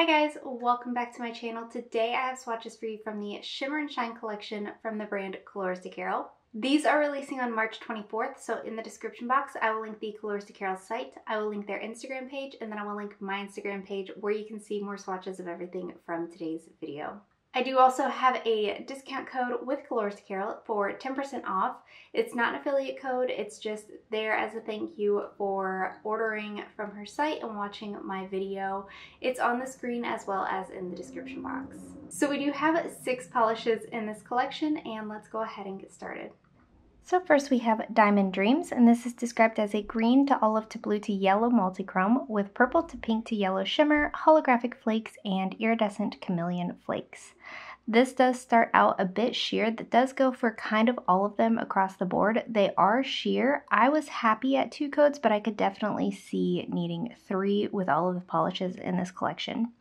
Hi guys, welcome back to my channel. Today I have swatches for you from the Shimmer and Shine collection from the brand Colores de Carol. These are releasing on March 24th, so in the description box I will link the Colores de Carol site, I will link their Instagram page, and then I will link my Instagram page where you can see more swatches of everything from today's video. I do also have a discount code with Colores de Carol for 10% off. It's not an affiliate code, it's just there as a thank you for ordering from her site and watching my video. It's on the screen as well as in the description box. So we do have six polishes in this collection and let's go ahead and get started. So first we have Diamond Dreams, and this is described as a green to olive to blue to yellow multichrome with purple to pink to yellow shimmer, holographic flakes, and iridescent chameleon flakes. This does start out a bit sheer. That does go for kind of all of them across the board. They are sheer. I was happy at two coats, but I could definitely see needing three with all of the polishes in this collection.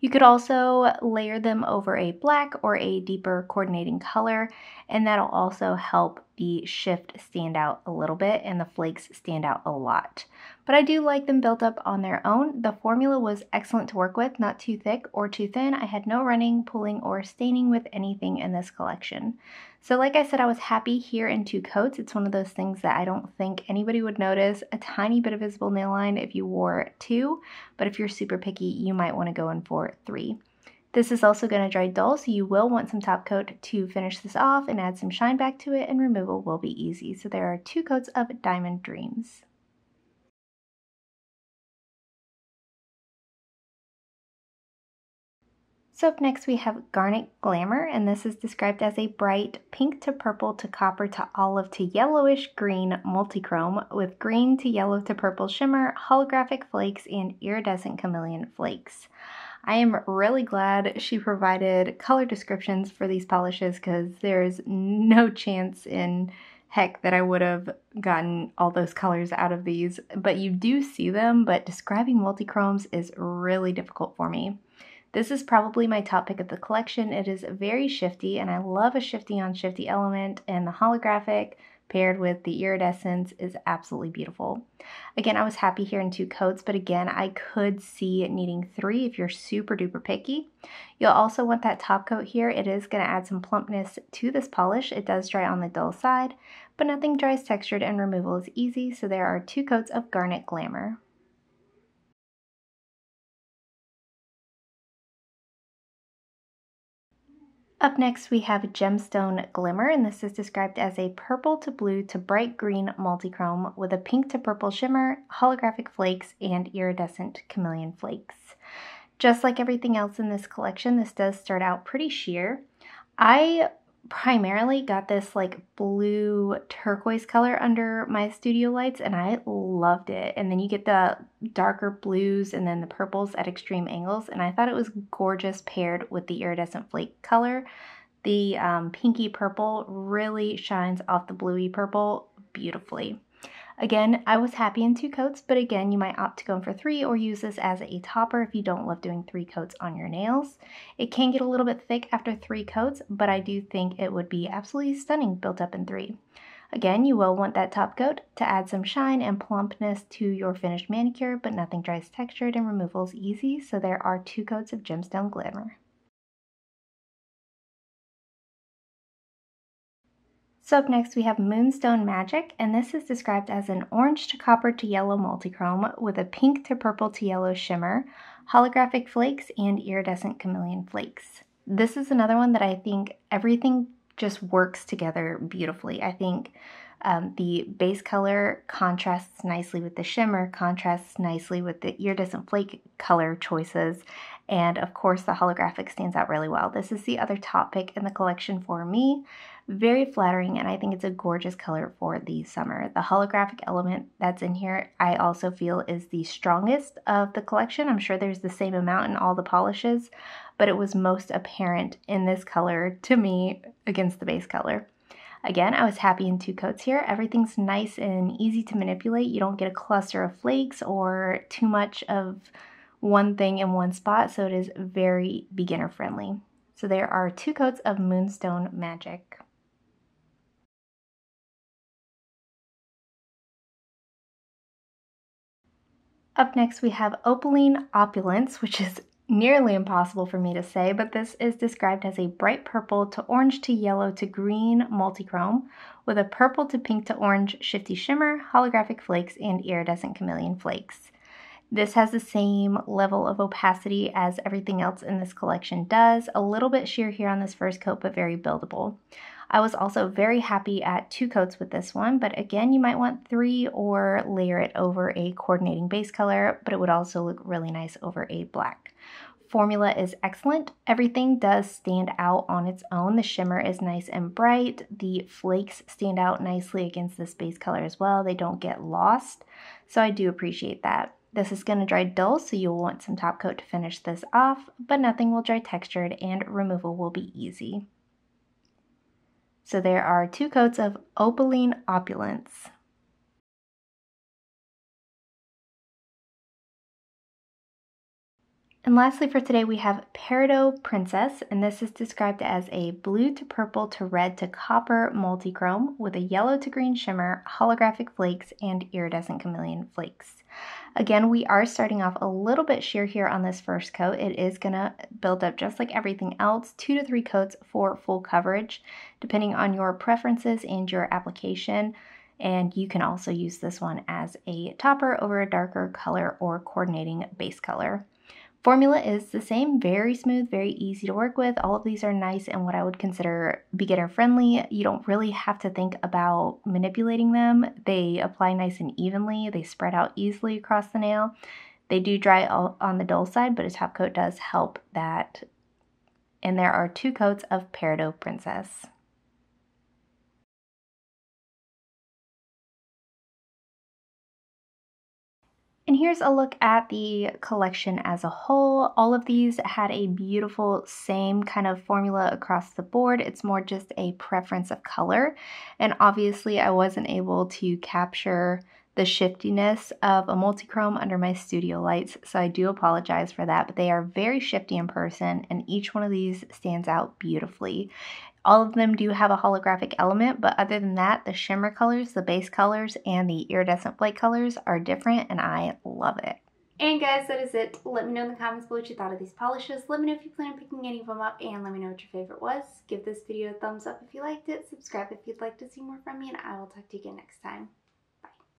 You could also layer them over a black or a deeper coordinating color, and that'll also help the shift stand out a little bit and the flakes stand out a lot. But I do like them built up on their own. The formula was excellent to work with, not too thick or too thin. I had no running, pulling, or staining with anything in this collection. So like I said, I was happy here in two coats. It's one of those things that I don't think anybody would notice. A tiny bit of visible nail line if you wore two, but if you're super picky, you might want to go in for three. This is also going to dry dull, so you will want some top coat to finish this off and add some shine back to it, and removal will be easy. So there are two coats of Diamond Dreams. So up next we have Garnet Glamour, and this is described as a bright pink to purple to copper to olive to yellowish green multichrome with green to yellow to purple shimmer, holographic flakes, and iridescent chameleon flakes. I am really glad she provided color descriptions for these polishes because there's no chance in heck that I would have gotten all those colors out of these. But you do see them, but describing multichromes is really difficult for me. This is probably my top pick of the collection. It is very shifty, and I love a shifty on shifty element, and the holographic paired with the iridescence is absolutely beautiful. Again, I was happy here in two coats, but again, I could see needing three if you're super duper picky. You'll also want that top coat here. It is going to add some plumpness to this polish. It does dry on the dull side, but nothing dries textured and removal is easy, so there are two coats of Garnet Glamour. Up next we have Gemstone Glimmer and this is described as a purple to blue to bright green multichrome with a pink to purple shimmer, holographic flakes, and iridescent chameleon flakes. Just like everything else in this collection, this does start out pretty sheer. I primarily got this like blue turquoise color under my studio lights and I loved it. And then you get the darker blues and then the purples at extreme angles. And I thought it was gorgeous paired with the iridescent flake color. The um, pinky purple really shines off the bluey purple beautifully. Again, I was happy in two coats, but again, you might opt to go in for three or use this as a topper if you don't love doing three coats on your nails. It can get a little bit thick after three coats, but I do think it would be absolutely stunning built up in three. Again, you will want that top coat to add some shine and plumpness to your finished manicure, but nothing dries textured and removal is easy, so there are two coats of Gemstone Glamour. So up next we have Moonstone Magic, and this is described as an orange to copper to yellow multichrome with a pink to purple to yellow shimmer, holographic flakes, and iridescent chameleon flakes. This is another one that I think everything just works together beautifully. I think um, the base color contrasts nicely with the shimmer, contrasts nicely with the iridescent flake color choices, and of course the holographic stands out really well. This is the other top pick in the collection for me. Very flattering, and I think it's a gorgeous color for the summer. The holographic element that's in here, I also feel is the strongest of the collection. I'm sure there's the same amount in all the polishes, but it was most apparent in this color to me against the base color. Again, I was happy in two coats here. Everything's nice and easy to manipulate. You don't get a cluster of flakes or too much of one thing in one spot, so it is very beginner friendly. So there are two coats of Moonstone Magic. Up next, we have Opaline Opulence, which is nearly impossible for me to say, but this is described as a bright purple to orange to yellow to green multichrome with a purple to pink to orange shifty shimmer, holographic flakes, and iridescent chameleon flakes. This has the same level of opacity as everything else in this collection does. A little bit sheer here on this first coat, but very buildable. I was also very happy at two coats with this one, but again, you might want three or layer it over a coordinating base color, but it would also look really nice over a black. Formula is excellent. Everything does stand out on its own. The shimmer is nice and bright. The flakes stand out nicely against this base color as well. They don't get lost, so I do appreciate that. This is going to dry dull, so you'll want some top coat to finish this off, but nothing will dry textured and removal will be easy. So there are two coats of Opaline Opulence. And lastly for today we have Peridot Princess, and this is described as a blue to purple to red to copper multichrome with a yellow to green shimmer, holographic flakes, and iridescent chameleon flakes. Again, we are starting off a little bit sheer here on this first coat. It is going to build up just like everything else, two to three coats for full coverage, depending on your preferences and your application. And you can also use this one as a topper over a darker color or coordinating base color. Formula is the same, very smooth, very easy to work with. All of these are nice and what I would consider beginner friendly. You don't really have to think about manipulating them. They apply nice and evenly. They spread out easily across the nail. They do dry on the dull side, but a top coat does help that. And there are two coats of Peridot Princess. And here's a look at the collection as a whole. All of these had a beautiful same kind of formula across the board. It's more just a preference of color. And obviously I wasn't able to capture the shiftiness of a multichrome under my studio lights, so I do apologize for that, but they are very shifty in person and each one of these stands out beautifully. All of them do have a holographic element, but other than that, the shimmer colors, the base colors, and the iridescent flake colors are different, and I love it. And guys, that is it. Let me know in the comments below what you thought of these polishes. Let me know if you plan on picking any of them up, and let me know what your favorite was. Give this video a thumbs up if you liked it, subscribe if you'd like to see more from me, and I will talk to you again next time.